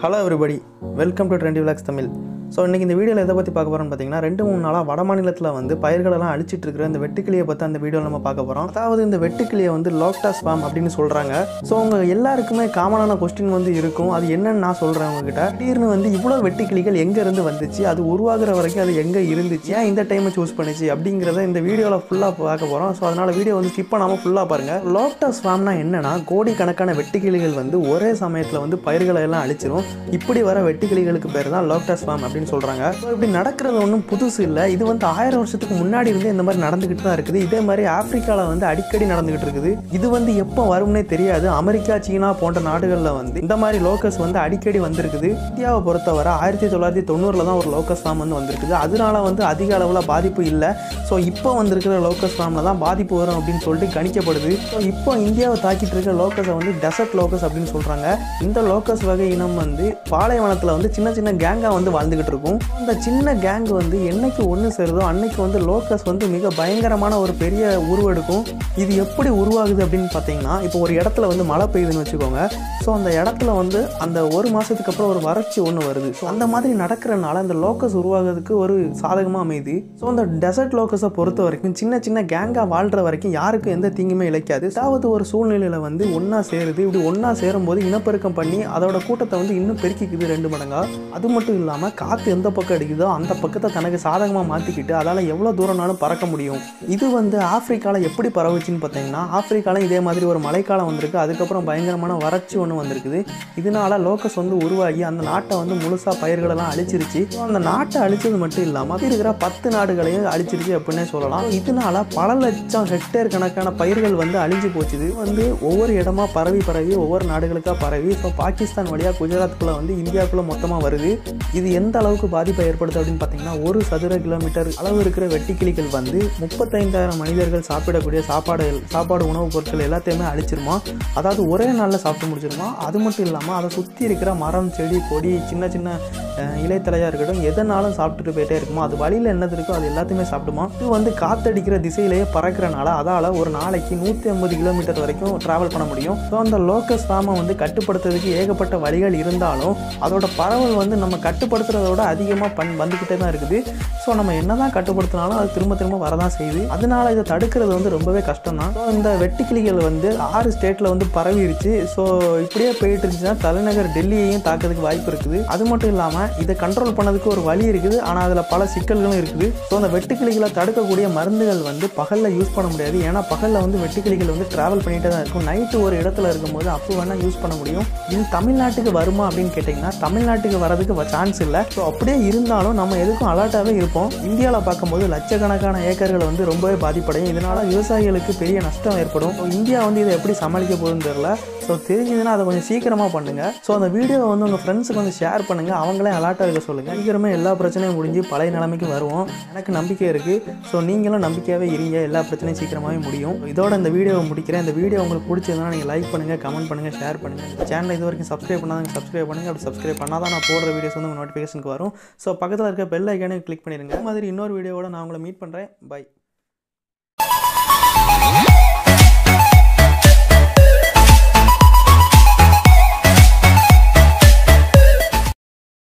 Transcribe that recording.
Hello everybody welcome to trendy vlogs Tamil so இன்றைக்கி இந்த வீடியோவில் எதை பற்றி பார்க்க போகிறோம்னு பார்த்தீங்கன்னா ரெண்டு மூணு நாளாக வட மாநிலத்தில் வந்து பயிர்களெல்லாம் அழிச்சிட்டு இருக்கிற இந்த வெட்டுக்கிளியை பற்றி அந்த வீடியோவில் நம்ம பார்க்க போகிறோம் அதாவது இந்த வெட்டுக்கிளியை வந்து லோக்டாஸ் ஃபார்ம் அப்படின்னு சொல்கிறாங்க ஸோ உங்கள் எல்லாருக்குமே காமனான கொஸ்டின் வந்து இருக்கும். அது என்னன்னு நான் சொல்கிறேன் உங்ககிட்ட. திடீர்னு வந்து இவ்வளோ வெட்டுக்கிளிகள் எங்கேருந்து வந்துச்சு? அது உருவாகிற வரைக்கும் அது எங்கே இருந்துச்சு? ஏன் இந்த டைமை சூஸ் பண்ணிச்சு? அப்படிங்கிறத இந்த வீடியோவில் ஃபுல்லாக பார்க்க போகிறோம் ஸோ அதனால் வீடியோ வந்து ஸ்கிப் பண்ணாமல் ஃபுல்லாக பாருங்கள் லோக்டாஸ் ஃபார்ம்னா என்னன்னா கோடிக்கணக்கான வெட்டுக்கிளிகள் வந்து ஒரே சமயத்தில் வந்து பயிர்களை எல்லாம் அழிச்சிரும். இப்படி வர வெட்டுக்கிளிகளுக்கு பேர் தான் லோக்டாஸ் ஃபார்ம் அப்படின்னு சொல்கிறாங்க இப்படி நடக்கிறது ஒன்றும் புதுசு இல்லை. இது வந்து ஆயிரம் வருஷத்துக்கு முன்னாடி இருந்து இந்த மாதிரி நடந்துக்கிட்டு தான் இருக்குது. இதே மாதிரி ஆப்பிரிக்காவில் வந்து அடிக்கடி நடந்துகிட்டு இருக்குது. இது வந்து எப்போ வரும்னே தெரியாது. அமெரிக்கா சீனா போன்ற நாடுகளில் வந்து இந்த மாதிரி லோக்கஸ் வந்து அடிக்கடி வந்திருக்குது. இந்தியாவை பொறுத்தவரை ஆயிரத்தி தொள்ளாயிரத்தி தொண்ணூறில் தான் ஒரு லோக்கஸ் ஃபார்ம் வந்து வந்திருக்குது. அதனால வந்து அதிக அளவில் பாதிப்பு இல்லை. ஸோ இப்போ வந்திருக்கிற லோக்கஸ் ஃபார்மில் தான் பாதிப்பு வரும் அப்படின்னு சொல்லிட்டு கணிக்கப்படுது. ஸோ இப்போ இந்தியாவை தாக்கிட்டு இருக்க லோக்கஸை வந்து டெசர்ட் லோக்கஸ் அப்படின்னு சொல்கிறாங்க இந்த லோக்கஸ் வகை இனம் வந்து பாலைவனத்தில் வந்து சின்ன சின்ன கேங்காக வந்து வாழ்ந்துகிட்டு இருக்கும். அந்த சின்ன கேங் வந்து என்னைக்கு ஒன்று சேருதோ அன்னைக்கு வந்து லோக்கஸ் வந்து மிக பயங்கரமான ஒரு பெரிய உருவெடுக்கும் இது எப்படி உருவாகுது அப்படின்னு பார்த்தீங்கன்னா இப்போ ஒரு இடத்துல வந்து மழை பெய்யுதுன்னு வச்சுக்கோங்க. ஸோ அந்த இடத்துல வந்து அந்த ஒரு மாதத்துக்கு அப்புறம் ஒரு வறட்சி ஒன்று வருது. ஸோ அந்த மாதிரி நடக்கிறனால அந்த லோக்கஸ் உருவாகிறதுக்கு ஒரு சாதகமாக அமையுது. ஸோ அந்த டெசர்ட் லோக்கஸை பொறுத்த வரைக்கும் சின்ன சின்ன கேங்காக வாழ்கிற வரைக்கும் யாருக்கும் எந்த தீங்குமே இழைக்காது. அதாவது ஒரு சூழ்நிலையில் வந்து ஒன்றா சேருது. இப்படி ஒன்றா சேரும்போது இனப்பெருக்கம் பண்ணி அதோட கூட்டத்தை வந்து இன்னும் பெருக்கிக்குது ரெண்டு மடங்காக அது மட்டும் இல்லாமல் காற்று எந்த பக்கம் அடிக்குதோ அந்த பக்கத்தை தனக்கு சாதகமாக மாற்றிக்கிட்டு அதால் எவ்வளோ தூரம்னாலும் பறக்க முடியும். இது வந்து ஆஃப்ரிக்காவில் எப்படி பரவுச்சுன்னு பார்த்தீங்கன்னா ஆஃப்ரிக்காவில் இதே மாதிரி ஒரு மழைக்காலம் வந்திருக்கு. அதுக்கப்புறம் பயங்கரமான வறட்சி ஒன்று வந்திருக்குது. இதனால லோக்கஸ் வந்து உருவாகி அந்த நாட்டை வந்து முழுசாக பயிர்களெல்லாம் அழிச்சிருச்சு. அந்த நாட்டை அழிச்சது மட்டும் இல்லாமல் இருக்கிற பத்து நாடுகளையும் அழிச்சிருச்சு அப்படின்னே சொல்லலாம். இதனால பல லட்சம் ஹெக்டேர் கணக்கான பயிர்கள் வந்து அழிஞ்சு போச்சு இது வந்து ஒவ்வொரு இடமா பரவி பரவி ஒவ்வொரு நாடுகளுக்காக பரவி இப்போ பாகிஸ்தான் வழியாக குஜராத்துக்குள்ளே வந்து இந்தியாவுக்குள்ளே மொத்தமாக வருது. இது எந்த அளவுக்கு பாதிப்பை ஏற்படுத்து அப்படின்னு பார்த்தீங்கன்னா ஒரு சதுர கிலோமீட்டர் அளவு இருக்கிற வெட்டிக்கிளிகள் வந்து முப்பத்தைந்தாயிரம் மனிதர்கள் சாப்பிடக்கூடிய சாப்பாடு சாப்பாடு உணவுப் பொருட்கள் எல்லாத்தையுமே அழிச்சிருமா? அதாவது ஒரே நாளில் சாப்பிட்டு முடிச்சிருமா அது மட்டும் இல்லாமல் அதை சுற்றி இருக்கிற மரம் செடி கொடி சின்ன சின்ன இலைத்தலையாக இருக்கட்டும் எதனாலும் சாப்பிட்டுட்டு போயிட்டே இருக்குமா? அது வழியில் என்னது இருக்கோ அது எல்லாத்தையுமே சாப்பிடுமா? இது வந்து காத்தடிக்கிற திசையிலேயே பறக்கிறனால அதால் ஒரு நாளைக்கு நூற்றி ஐம்பது கிலோமீட்டர் வரைக்கும் ட்ராவல் பண்ண முடியும். ஸோ அந்த லோக்கஸ் ஃபார்மை வந்து கட்டுப்படுத்துறதுக்கு ஏகப்பட்ட வழிகள் இருந்தாலும் அதோட பரவல் வந்து நம்ம கட்டுப்படுத்துறதோட அதிகமாக பண் வந்துக்கிட்டே தான் இருக்குது. ஸோ நம்ம என்ன தான் கட்டுப்படுத்தினாலும் அது திரும்ப திரும்ப வரதான் செய்யுது. அதனால இதை தடுக்கிறது வந்து ரொம்பவே கஷ்டம் தான் ஸோ இந்த வெட்டுக்கிளிகள் வந்து ஆறு ஸ்டேட்டில் வந்து பரவிருச்சு. ஸோ இப்படியே போயிட்டு இருந்துச்சுன்னா தலைநகர் டெல்லியையும் தாக்கிறதுக்கு வாய்ப்பு இருக்குது. அது மட்டும் இல்லாமல் இதை கண்ட்ரோல் பண்ணதுக்கு ஒரு வழி இருக்குது. ஆனால் அதில் பல சிக்கல்களும் இருக்குது. ஸோ அந்த வெட்டுக்கிளிகளை தடுக்கக்கூடிய மருந்துகள் வந்து பகலில் யூஸ் பண்ண முடியாது. ஏன்னா பகலில் வந்து வெட்டுக்கிளிகள் வந்து ட்ராவல் பண்ணிகிட்டே தான் இருக்கும். நைட்டு ஒரு இடத்துல இருக்கும்போது அப்போ வேணால் யூஸ் பண்ண முடியும். இது தமிழ்நாட்டுக்கு வருமா அப்படின்னு கேட்டிங்கன்னா தமிழ்நாட்டுக்கு வரதுக்கு சான்ஸ் இல்லை. ஸோ ஸோ அப்படியே இருந்தாலும் நம்ம எதுக்கும் அலர்ட்டாகவே இருப்போம். இந்தியாவில் பார்க்கும்போது லட்சக்கணக்கான ஏக்கர்கள் வந்து ரொம்பவே பாதிப்படையும். இதனால் விவசாயிகளுக்கு பெரிய நஷ்டம் ஏற்படும். இந்தியா வந்து இதை எப்படி சமாளிக்க போகுதுன்னு தெரியல. ஸோ தெரிஞ்சதுன்னா அதை கொஞ்சம் சீக்கிரமாக பண்ணுங்கள் ஸோ அந்த வீடியோவை வந்து உங்கள் ஃப்ரெண்ட்ஸுக்கு வந்து ஷேர் பண்ணுங்கள் அவங்களே அலர்ட்டாக இருக்க சொல்லுங்கள் சீக்கிரமே எல்லா பிரச்சனையும் முடிஞ்சு பழைய நிலைமைக்கு வருவோம். எனக்கு நம்பிக்கை இருக்குது ஸோ நீங்களும் நம்பிக்கையாகவே இருங்க. எல்லா பிரச்சனையும் சீக்கிரமாகவே முடியும். இதோட இந்த வீடியோவை முடிக்கிறேன். இந்த வீடியோ உங்களுக்கு பிடிச்சதுன்னா நீங்கள் லைக் பண்ணுங்கள் கமெண்ட் பண்ணுங்கள் ஷேர் பண்ணுங்கள் சேனல் சேனலை இது வரைக்கும் சப்ஸ்கிரைப் பண்ணாதான் சப்ஸ்கிரைப் பண்ணுங்கள் அப்படி சப்ஸ்கிரைப் பண்ணால் தான் நான் போடுற வீடியோஸ் வந்து உங்கள் நோட்டிஃபிகேஷனுக்கு வரும். ஸோ பக்கத்தில் இருக்க பெல் ஐக்கானே கிளிக் பண்ணிடுங்க மாதிரி இன்னொரு வீடியோவோட நான் உங்களை மீட் பண்ணுறேன் பை